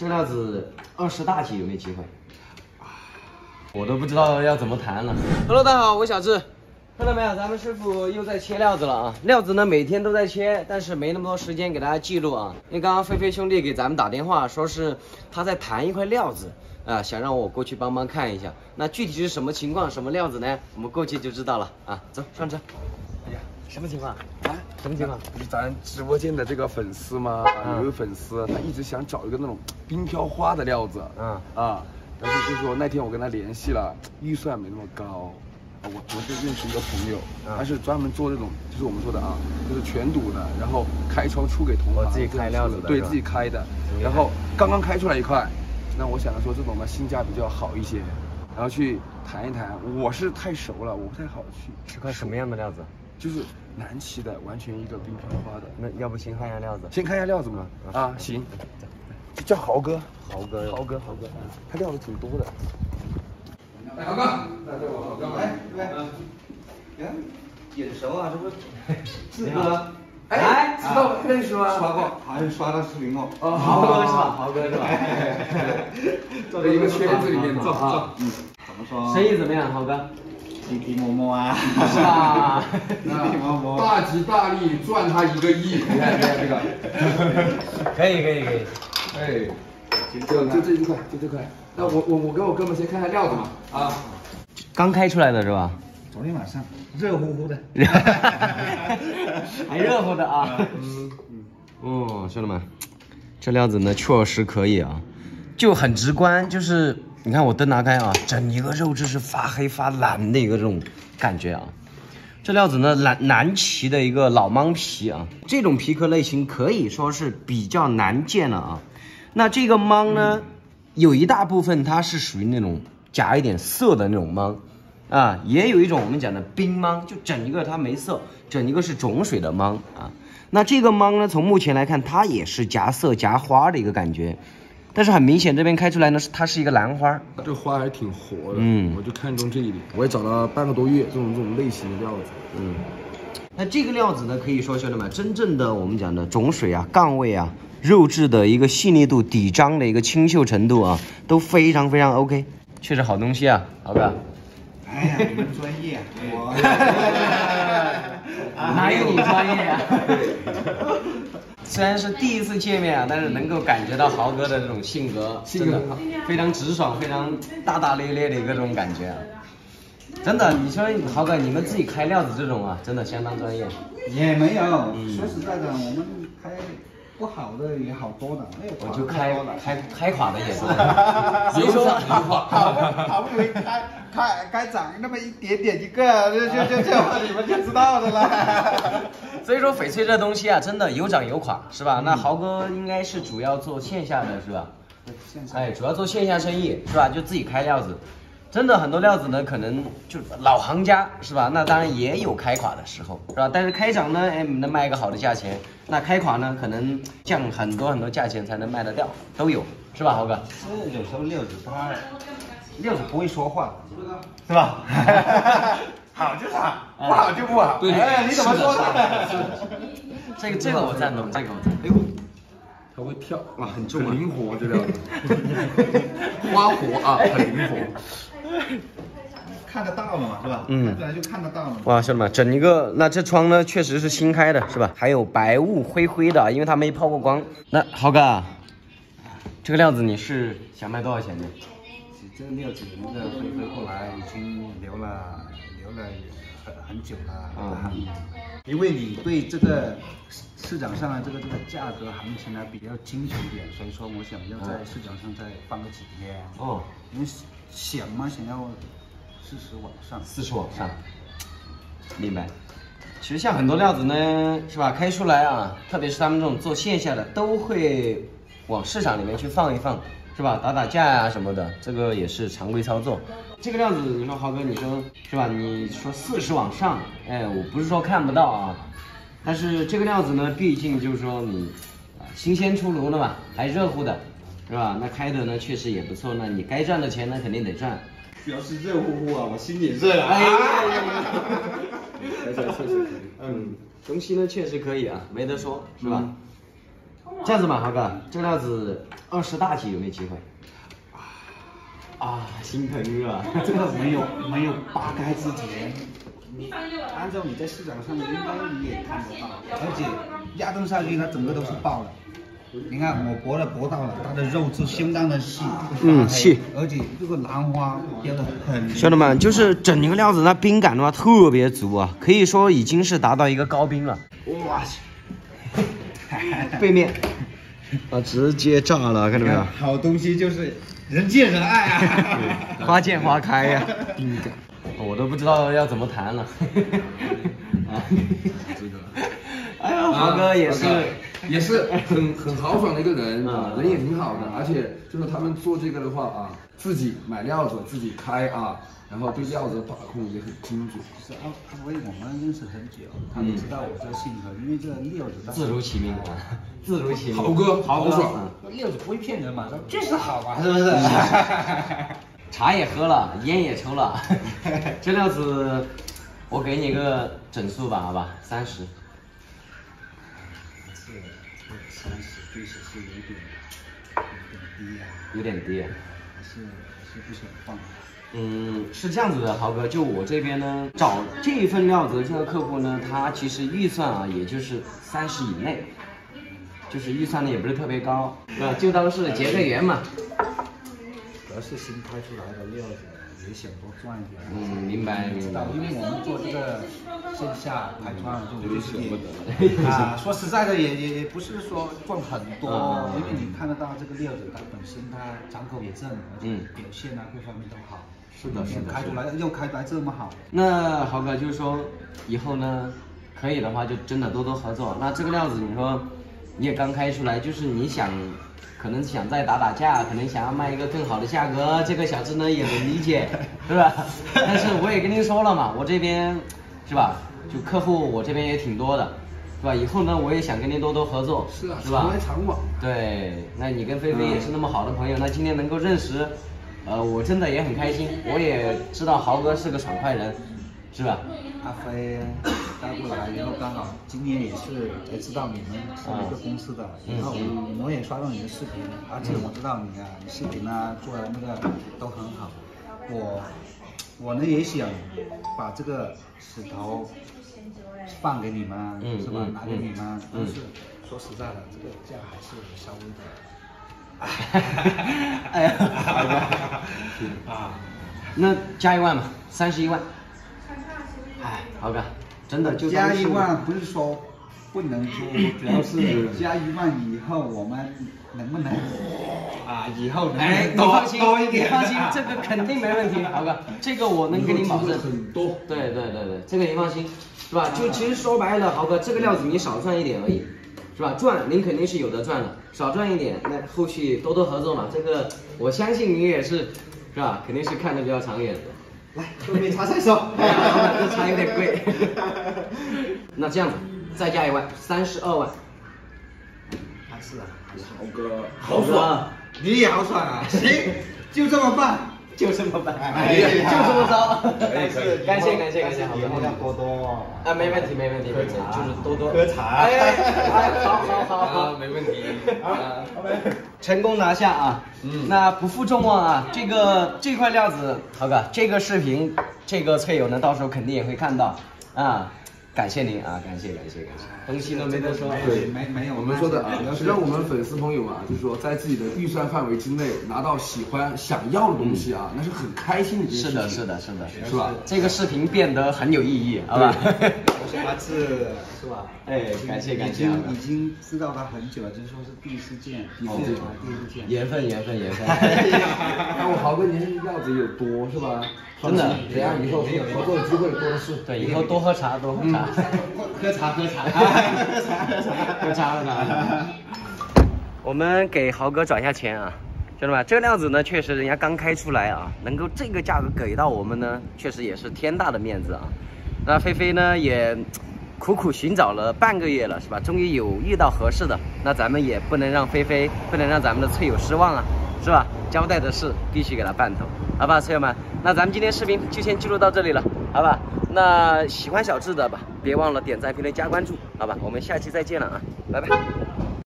这个料子二十大几有没有机会？我都不知道要怎么谈了。Hello，大家好，我小智。看到没有，咱们师傅又在切料子了啊！料子呢每天都在切，但是没那么多时间给大家记录啊。因为刚刚菲菲兄弟给咱们打电话，说是他在谈一块料子啊，想让我过去帮忙看一下。那具体是什么情况，什么料子呢？我们过去就知道了啊。走，上车。什么情况啊？什么情况？不是咱直播间的这个粉丝吗？啊，有位粉丝他一直想找一个那种冰飘花的料子，嗯啊，但是就是说那天我跟他联系了，预算没那么高。啊，我我是认识一个朋友，他是专门做这种，就是我们说的啊，就是全堵的，然后开窗出给同行，自己开料子的，对自己开的，然后刚刚开出来一块，那我想着说这种呢性价比较好一些，然后去谈一谈。我是太熟了，我不太好去。是块什么样的料子？就是南齐的，完全一个冰飘花的。那要不先看一下料子？先看一下料子嘛。啊，行。叫豪哥，豪哥，豪哥，豪哥，他料子挺多的。来，豪哥，来这我豪哥，哎，眼熟啊，这不 志哥，哎，知道认识吗？刷过，好像刷到视频过。哦，豪哥是吧？豪哥是吧？坐在一个圈子里面，坐坐。嗯，怎么说？生意怎么样，豪哥？滴滴摸摸啊。是吧？滴滴摸摸。大吉大利，赚他一个亿。你看，你看这个。可以，可以，可以。哎，就就这一块，就这块。那我我我跟我哥们先看看料子嘛。啊。刚开出来的是吧？昨天晚上热乎乎的。还热乎的啊。嗯嗯。哦，兄弟们，这料子呢确实可以啊，就很直观，就是你看我灯拿开啊，整一个肉质是发黑发蓝的一个这种感觉啊。这料子呢南南旗的一个老芒皮啊，这种皮壳类型可以说是比较难见了啊。那这个芒呢，有一大部分它是属于那种夹一点色的那种芒，啊，也有一种我们讲的冰芒，就整一个它没色，整一个是种水的芒啊。那这个芒呢，从目前来看，它也是夹色夹花的一个感觉，但是很明显这边开出来呢，是它是一个兰花，这个花还挺活的，嗯，我就看中这一点，我也找了半个多月这种这种类型的料子，嗯。那这个料子呢，可以说兄弟们，真正的我们讲的种水啊、杠位啊。肉质的一个细腻度、底张的一个清秀程度啊，都非常非常 OK，确实好东西啊，好哥。哎呀，你们专业，我 哪有你专业啊？虽然是第一次见面啊，但是能够感觉到豪哥的这种性格，真的非常直爽，非常大大咧咧的一个这种感觉啊。真的，你说豪哥，你们自己开料子这种啊，真的相当专业。也没有，说实在的，我们开。不好的也好多的，我就开开开垮的也多，所以说 好好不容易开开开涨那么一点点一个，就就就你们就知道的了。所以说翡翠这东西啊，真的有涨有垮，是吧？那豪哥应该是主要做线下的是吧？哎，主要做线下生意是吧？就自己开料子。真的很多料子呢，可能就老行家是吧？那当然也有开垮的时候是吧？但是开涨呢，哎，能卖一个好的价钱；那开垮呢，可能降很多很多价钱才能卖得掉，都有是吧，豪哥？是有时候料子它料子不会说话，是吧？好就是好，不好就不好。对，哎，你怎么说的？这个这个我赞同，这个我赞同。哎呦。它会跳啊，很重，很灵活，这料子，花活啊，很灵活，看得到了嘛，是吧？嗯，本来就看得到了。哇，兄弟们，整一个，那这窗呢，确实是新开的，是吧？还有白雾灰灰的，因为它没抛过光。那豪哥，这个料子你是想卖多少钱呢？这个料子，你们的飞飞过来已经留了，留了很很久了。嗯。因为你对这个市场上的这个这个价格行情呢比较清楚一点，所以说我想要在市场上再放个几天。哦。因为想嘛，想要四十往上。四十往上。明白。其实像很多料子呢，是吧？开出来啊，特别是他们这种做线下的，都会往市场里面去放一放。是吧？打打架呀什么的，这个也是常规操作。这个料子，你说豪哥，你说是吧？你说四十往上，哎，我不是说看不到啊，但是这个料子呢，毕竟就是说你啊新鲜出炉的嘛，还热乎的，是吧？那开的呢确实也不错，那你该赚的钱呢肯定得赚。主要是热乎乎啊，我心里热啊。确实确实可以，嗯，东西呢确实可以啊，没得说，是吧？这样子嘛，豪哥，这料子二十大几有没有机会？啊，心疼啊！这个没有没有扒开之前，你按照你在市场上应该你也看得到，而且压顿下去它整个都是爆的。你看我剥了剥到了，它的肉质相当的细，嗯细，而且这个兰花雕的很。兄弟们，就是整一个料子，它冰感的话特别足啊，可以说已经是达到一个高冰了。哇塞，背面 啊，直接炸了，看到没有？好东西就是人见人爱啊，花见花开呀，冰感，我都不知道要怎么谈了。啊，哎呀，豪哥也是。也是很很豪爽的一个人 啊，人也挺好的，而且就是他们做这个的话啊，自己买料子自己开啊，然后对料子的把控也很精准。是阿阿威，我们认识很久，他们知道我这个性格，因为这个料子自如其名啊，自如其名。豪哥，豪爽，料子不会骗人嘛，就是好嘛，是不是？茶也喝了，烟也抽了，这料子我给你个整数吧，好吧，三十。三十确实是有点有点低啊，有点低，啊还是还是不想放。嗯，是这样子的，豪哥，就我这边呢，找这一份料子，这个客户呢，他其实预算啊，也就是三十以内，就是预算呢也不是特别高，啊，就当是结个缘嘛。主要是新开出来的料子。也想多赚一点。嗯，明白明白。因为我们做这个线下拍穿就舍不得。啊，说实在的，也也也不是说赚很多，因为你看得到这个料子，它本身它张口也正，而且，表现啊各方面都好。是的，是的。开出来又开出来这么好。那豪哥就是说，以后呢，可以的话就真的多多合作。那这个料子，你说你也刚开出来，就是你想。可能想再打打架，可能想要卖一个更好的价格，这个小智呢也能理解，是吧？但是我也跟您说了嘛，我这边是吧？就客户我这边也挺多的，是吧？以后呢我也想跟您多多合作，是啊，是吧？常来常往。对，那你跟菲菲也是那么好的朋友，那今天能够认识，呃，我真的也很开心。我也知道豪哥是个爽快人，是吧？阿飞带过来，然后刚好今天也是才知道你们是一个公司的，然后我也刷到你的视频，而且我知道你啊，你视频啊做的那个都很好。我我呢也想把这个石头放给你们，是吧？拿给你们，但是说实在的，这个价还是稍微的。哎呀，啊，那加一万吧，三十一万。哎，豪哥，真的就加一万，不是说不能说，主要是加一万以后我们能不能啊？以后能多多一点？放心，这个肯定没问题，豪哥，这个我能给你保证。很多。对对对对，这个你放心，是吧？就其实说白了，豪哥，这个料子你少赚一点而已，是吧？赚您肯定是有的赚的，少赚一点，那后续多多合作嘛。这个我相信您也是，是吧？肯定是看的比较长远的。来，喝杯茶再说。这茶有点贵。那这样子，再加一万，三十二万。还是啊，豪哥，豪爽，你也好爽啊！行，就这么办。就这么办，哎，就这么着。感谢感谢感谢，以后要多多。啊，没问题没问题，就是多多喝茶。哎，好好好好，没问题。啊，成功拿下啊！嗯，那不负众望啊，这个这块料子，豪哥，这个视频，这个翠友呢，到时候肯定也会看到啊。感谢您啊，感谢感谢感谢，东西都没得说，对，没没有我们说的啊，实际上我们粉丝朋友啊，就是说在自己的预算范围之内拿到喜欢想要的东西啊，那是很开心的一件事情。是的，是的，是的，是吧？这个视频变得很有意义，好吧？他是是吧？哎，感谢感谢，已经知道他很久了，就是说是第一次见，第一次见，缘分缘分缘分。那我豪哥您料子有多是吧？真的，等下以后合作的机会多的是。对，以后多喝茶，多喝茶。喝茶喝茶，喝茶喝茶，喝茶喝茶。我们给豪哥转一下钱啊，兄弟们，这个料子呢，确实人家刚开出来啊，能够这个价格给到我们呢，确实也是天大的面子啊。那菲菲呢，也苦苦寻找了半个月了，是吧？终于有遇到合适的，那咱们也不能让菲菲，不能让咱们的翠友失望啊。是吧？交代的事必须给他办妥，好吧，车友们，那咱们今天视频就先记录到这里了，好吧？那喜欢小智的吧，别忘了点赞、评论、加关注，好吧？我们下期再见了啊，拜拜。